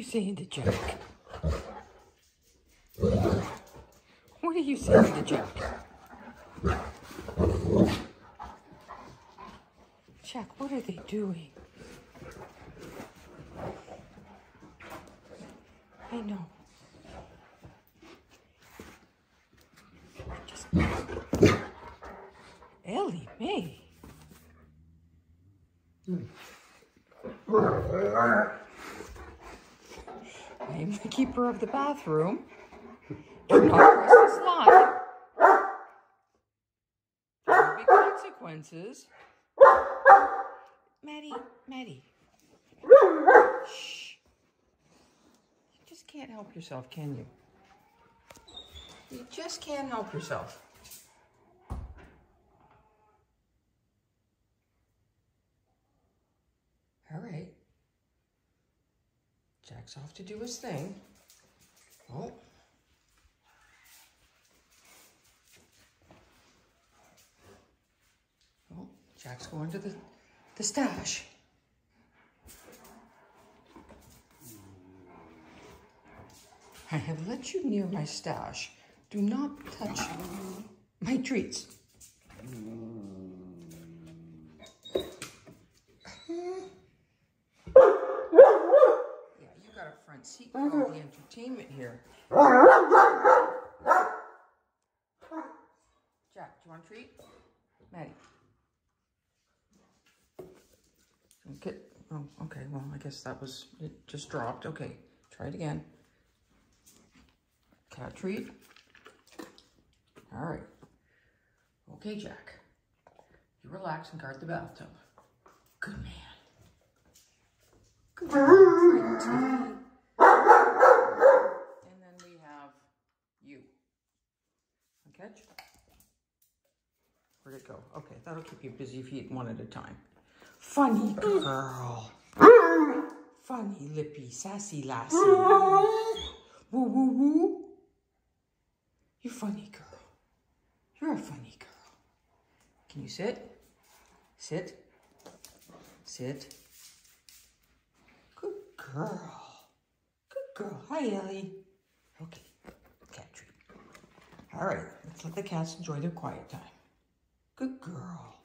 you saying to Jack? What are you saying to Jack? Jack, what are they doing? I know. Just... Ellie Mae. Hmm. I'm the keeper of the bathroom. Do not press the slide. There will be consequences. Maddie, Maddie. Shh. You just can't help yourself, can you? You just can't help yourself. All right. Jack's off to do his thing. Oh. Oh, Jack's going to the, the stash. I have let you near my stash. Do not touch my treats. Yeah, you got a front seat for all the entertainment here. Jack, do you want a treat? Maddie. Okay. Oh, okay. Well, I guess that was, it just dropped. Okay. Try it again. Cat treat. All right. Okay, Jack. You relax and guard the bathtub. Good man. Good man. And then we have you. Catch? Where'd it go? Okay, that'll keep you busy if you eat one at a time. Funny girl. Funny lippy, sassy lassie. Woo woo woo. You funny girl. You're a funny girl. Can you sit? Sit. Sit. Good girl. Good girl. Hi, Ellie. Okay. All right, let's let the cats enjoy their quiet time. Good girl.